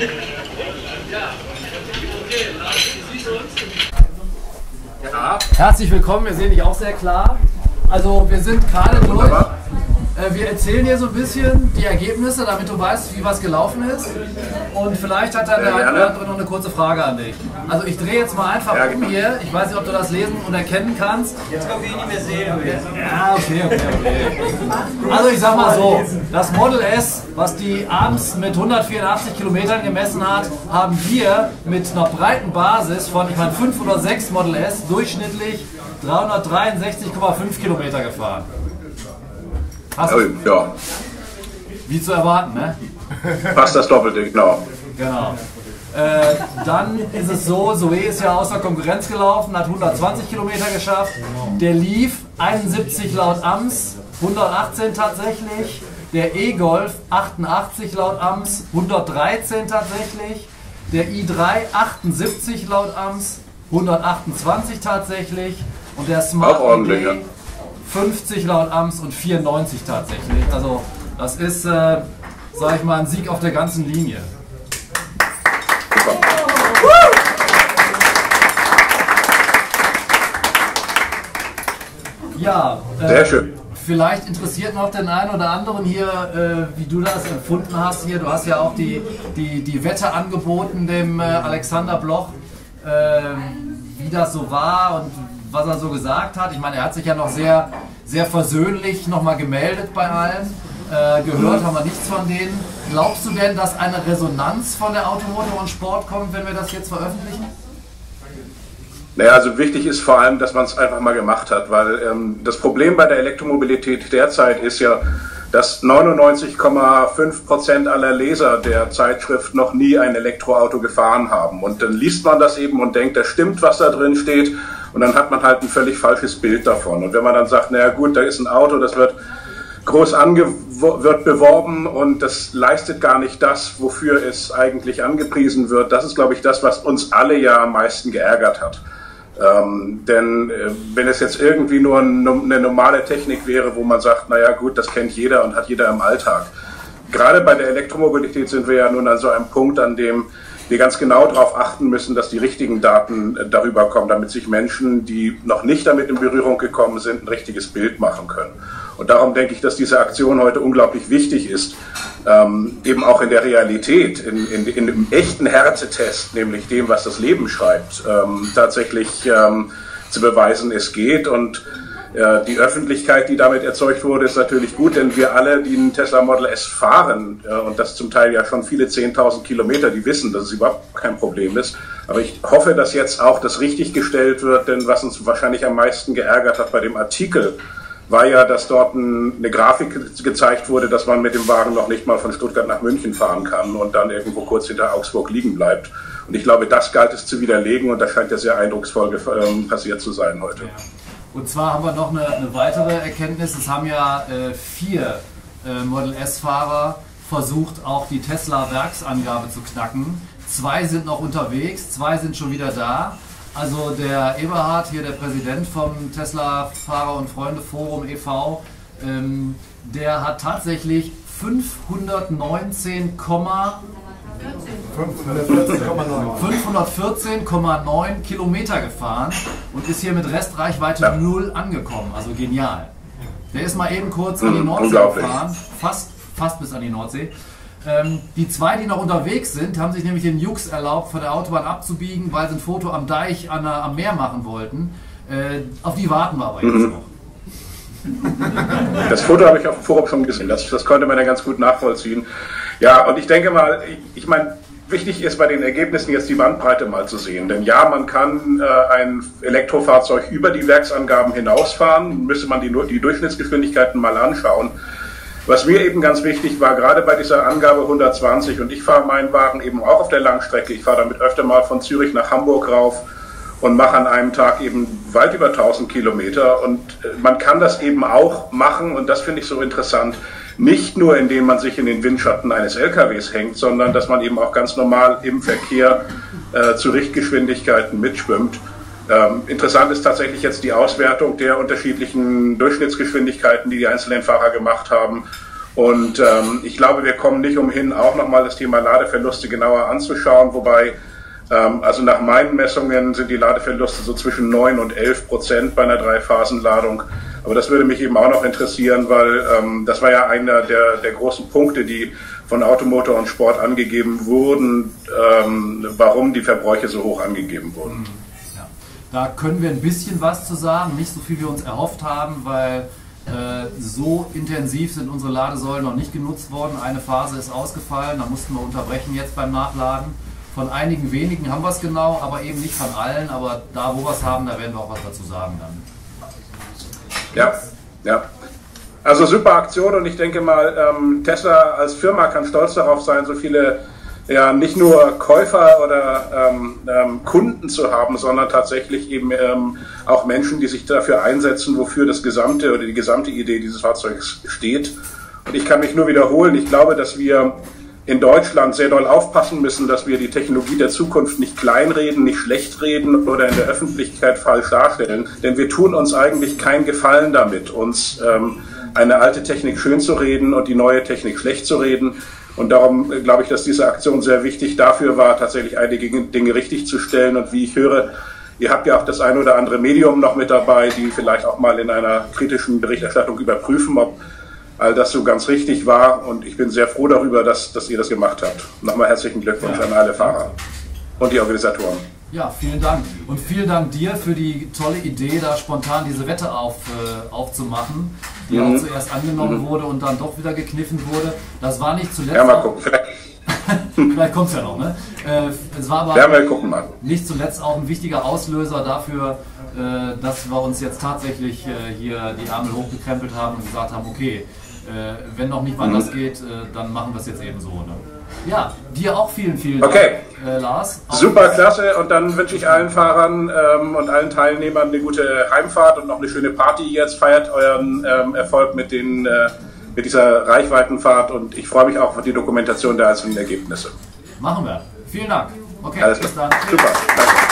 Ja. Herzlich willkommen, wir sehen dich auch sehr klar. Also wir sind gerade durch. Äh, wir erzählen dir so ein bisschen die Ergebnisse, damit du weißt, wie was gelaufen ist. Und vielleicht hat dann der eine oder andere noch eine kurze Frage an dich. Also ich drehe jetzt mal einfach um hier. Ich weiß nicht, ob du das lesen und erkennen kannst. Jetzt können wir ihn nicht mehr sehen. Ja, okay, okay, okay. Also ich sag mal so, das Model S, was die abends mit 184 Kilometern gemessen hat, haben wir mit einer breiten Basis von, ich meine, 5 oder 6 Model S durchschnittlich 363,5 Kilometer gefahren. Hast Ja, wie zu erwarten, ne? fast das Doppelte, genau. Genau. Äh, dann ist es so, Zoe ist ja außer Konkurrenz gelaufen, hat 120 Kilometer geschafft. Der Leaf 71 laut AMS, 118 tatsächlich. Der E-Golf 88 laut AMS, 113 tatsächlich. Der i3 78 laut AMS, 128 tatsächlich. Und der Smart Auch ordentlich, ID. 50 laut AMS und 94 tatsächlich. Also das ist, äh, sag ich mal, ein Sieg auf der ganzen Linie. Ja, äh, Sehr schön. Vielleicht interessiert noch den einen oder anderen hier, äh, wie du das empfunden hast hier. Du hast ja auch die, die, die Wette angeboten dem äh, Alexander Bloch, äh, wie das so war und was er so gesagt hat. Ich meine, er hat sich ja noch sehr, sehr versöhnlich nochmal gemeldet bei allen. Äh, gehört haben wir nichts von denen. Glaubst du denn, dass eine Resonanz von der Automotor und Sport kommt, wenn wir das jetzt veröffentlichen? Naja, also wichtig ist vor allem, dass man es einfach mal gemacht hat, weil ähm, das Problem bei der Elektromobilität derzeit ist ja, dass 99,5 Prozent aller Leser der Zeitschrift noch nie ein Elektroauto gefahren haben. Und dann liest man das eben und denkt, da stimmt, was da drin steht. Und dann hat man halt ein völlig falsches Bild davon. Und wenn man dann sagt, naja gut, da ist ein Auto, das wird groß ange wird beworben und das leistet gar nicht das, wofür es eigentlich angepriesen wird. Das ist, glaube ich, das, was uns alle ja am meisten geärgert hat. Ähm, denn äh, wenn es jetzt irgendwie nur ein, eine normale Technik wäre, wo man sagt, naja gut, das kennt jeder und hat jeder im Alltag. Gerade bei der Elektromobilität sind wir ja nun an so einem Punkt, an dem wir ganz genau darauf achten müssen, dass die richtigen Daten äh, darüber kommen, damit sich Menschen, die noch nicht damit in Berührung gekommen sind, ein richtiges Bild machen können. Und darum denke ich, dass diese Aktion heute unglaublich wichtig ist, ähm, eben auch in der Realität, in, in, in einem echten Härtetest, nämlich dem, was das Leben schreibt, ähm, tatsächlich ähm, zu beweisen, es geht. Und die Öffentlichkeit, die damit erzeugt wurde, ist natürlich gut, denn wir alle, die einen Tesla Model S fahren, und das zum Teil ja schon viele 10.000 Kilometer, die wissen, dass es überhaupt kein Problem ist. Aber ich hoffe, dass jetzt auch das richtig gestellt wird, denn was uns wahrscheinlich am meisten geärgert hat bei dem Artikel, war ja, dass dort ein, eine Grafik gezeigt wurde, dass man mit dem Wagen noch nicht mal von Stuttgart nach München fahren kann und dann irgendwo kurz hinter Augsburg liegen bleibt. Und ich glaube, das galt es zu widerlegen und das scheint ja sehr eindrucksvoll ähm, passiert zu sein heute. Ja. Und zwar haben wir noch eine, eine weitere Erkenntnis. Es haben ja äh, vier äh, Model S-Fahrer versucht, auch die Tesla-Werksangabe zu knacken. Zwei sind noch unterwegs, zwei sind schon wieder da. Also der Eberhard, hier der Präsident vom Tesla Fahrer und Freunde Forum e.V., ähm, der hat tatsächlich 519, 514,9 Kilometer gefahren und ist hier mit Restreichweite Ja. 0 angekommen. Also genial. Der ist mal eben kurz an die Nordsee gefahren, fast, fast bis an die Nordsee. Ähm, die zwei, die noch unterwegs sind, haben sich nämlich den Jux erlaubt, von der Autobahn abzubiegen, weil sie ein Foto am Deich an am Meer machen wollten. Äh, auf die warten wir aber jetzt Mhm. noch. Das Foto habe ich auf dem Forum schon gesehen. Das, das konnte man ja ganz gut nachvollziehen. Ja, und ich denke mal, ich, ich meine, wichtig ist bei den Ergebnissen jetzt die Bandbreite mal zu sehen. Denn ja, man kann äh, ein Elektrofahrzeug über die Werksangaben hinausfahren, müsste man die, die Durchschnittsgeschwindigkeiten mal anschauen. Was mir eben ganz wichtig war, gerade bei dieser Angabe 120, und ich fahre meinen Wagen eben auch auf der Langstrecke, ich fahre damit öfter mal von Zürich nach Hamburg rauf und mache an einem Tag eben weit über 1000 Kilometer. Und äh, man kann das eben auch machen, und das finde ich so interessant, nicht nur indem man sich in den Windschatten eines LKWs hängt, sondern dass man eben auch ganz normal im Verkehr äh, zu Richtgeschwindigkeiten mitschwimmt. Ähm, interessant ist tatsächlich jetzt die Auswertung der unterschiedlichen Durchschnittsgeschwindigkeiten, die die einzelnen Fahrer gemacht haben. Und ähm, ich glaube, wir kommen nicht umhin, auch nochmal das Thema Ladeverluste genauer anzuschauen, wobei ähm, also nach meinen Messungen sind die Ladeverluste so zwischen 9 und 11 Prozent bei einer Dreiphasenladung. Aber das würde mich eben auch noch interessieren, weil ähm, das war ja einer der, der großen Punkte, die von Automotor und Sport angegeben wurden, ähm, warum die Verbräuche so hoch angegeben wurden. Ja. Da können wir ein bisschen was zu sagen, nicht so viel wie wir uns erhofft haben, weil äh, so intensiv sind unsere Ladesäulen noch nicht genutzt worden. Eine Phase ist ausgefallen, da mussten wir unterbrechen jetzt beim Nachladen. Von einigen wenigen haben wir es genau, aber eben nicht von allen. Aber da, wo wir es haben, da werden wir auch was dazu sagen dann. Ja, ja. Also super Aktion und ich denke mal, ähm, Tesla als Firma kann stolz darauf sein, so viele ja nicht nur Käufer oder ähm, ähm, Kunden zu haben, sondern tatsächlich eben ähm, auch Menschen, die sich dafür einsetzen, wofür das gesamte oder die gesamte Idee dieses Fahrzeugs steht. Und ich kann mich nur wiederholen, ich glaube, dass wir in Deutschland sehr doll aufpassen müssen, dass wir die Technologie der Zukunft nicht kleinreden, nicht schlecht reden oder in der Öffentlichkeit falsch darstellen. Denn wir tun uns eigentlich keinen Gefallen damit, uns ähm, eine alte Technik schön zu reden und die neue Technik schlecht zu reden. Und darum äh, glaube ich, dass diese Aktion sehr wichtig dafür war, tatsächlich einige Dinge richtig zu stellen. Und wie ich höre, ihr habt ja auch das ein oder andere Medium noch mit dabei, die vielleicht auch mal in einer kritischen Berichterstattung überprüfen, ob all das so ganz richtig war. Und ich bin sehr froh darüber, dass, dass ihr das gemacht habt. Nochmal herzlichen Glückwunsch ja. an alle Fahrer und die Organisatoren. Ja, vielen Dank. Und vielen Dank dir für die tolle Idee, da spontan diese Wette auf, äh, aufzumachen, die mhm. auch zuerst angenommen mhm. wurde und dann doch wieder gekniffen wurde. Das war nicht zuletzt. Ja, mal gucken. Vielleicht, Vielleicht kommt es ja noch, ne? Äh, es war aber ja, mal gucken, mal. nicht zuletzt auch ein wichtiger Auslöser dafür, äh, dass wir uns jetzt tatsächlich äh, hier die Ärmel hochgekrempelt haben und gesagt haben, okay, wenn noch nicht wann mhm. geht, äh, dann machen wir es jetzt eben so. Ne? Ja, dir auch vielen, vielen Dank, okay. äh, Lars. Super, klasse. Und dann wünsche ich allen Fahrern ähm, und allen Teilnehmern eine gute Heimfahrt und noch eine schöne Party. Jetzt feiert euren ähm, Erfolg mit, den, äh, mit dieser Reichweitenfahrt und ich freue mich auch auf die Dokumentation der einzelnen Ergebnisse. Machen wir. Vielen Dank. Okay, Alles bis dann. Super. Danke.